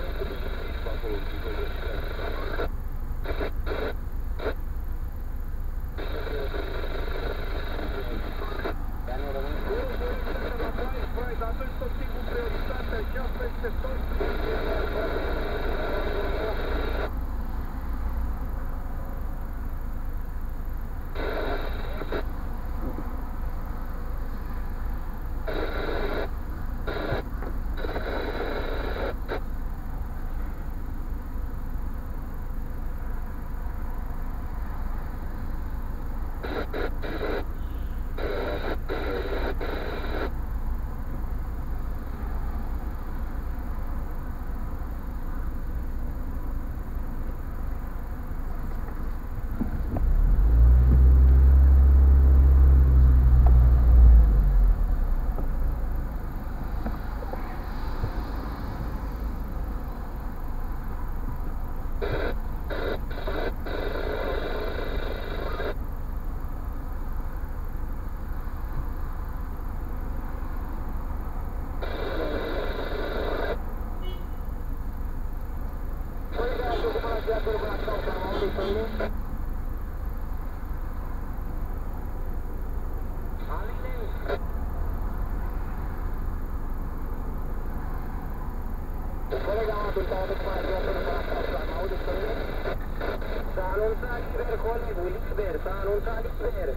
Thank you. Sanonsa liber, Colin, Willis Bear, Sanonsa liber.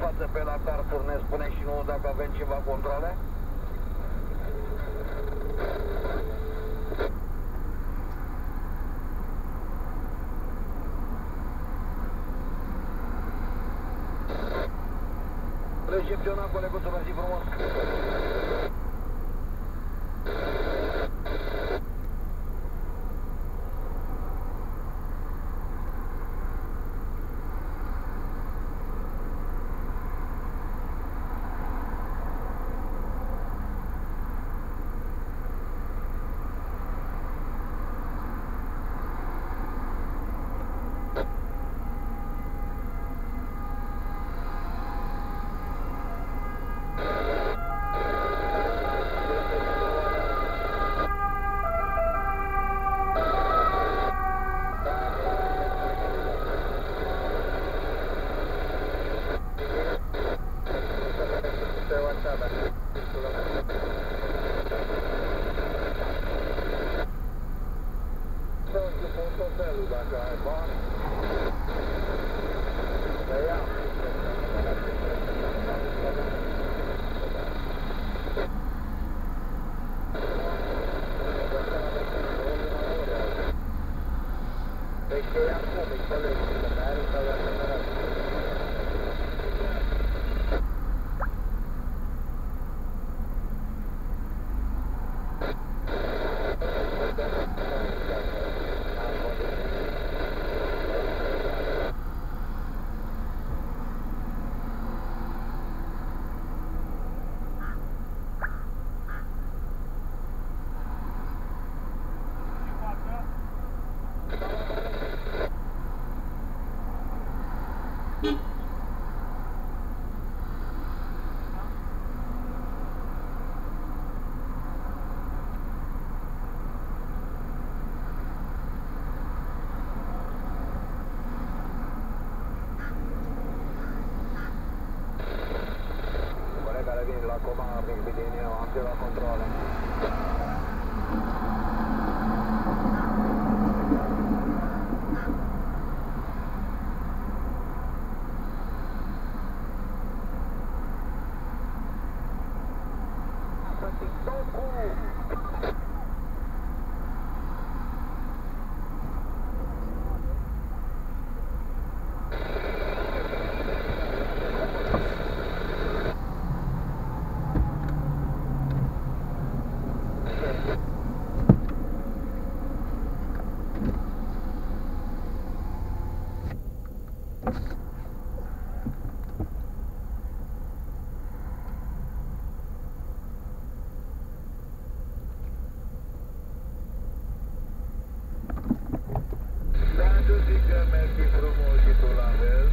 față pe la carturi, ne spune și nouă dacă avem ceva controle? Recepționat, coleguțul, mersi frumos! più spazio non controlla. Don't Mikrofonun titulandır.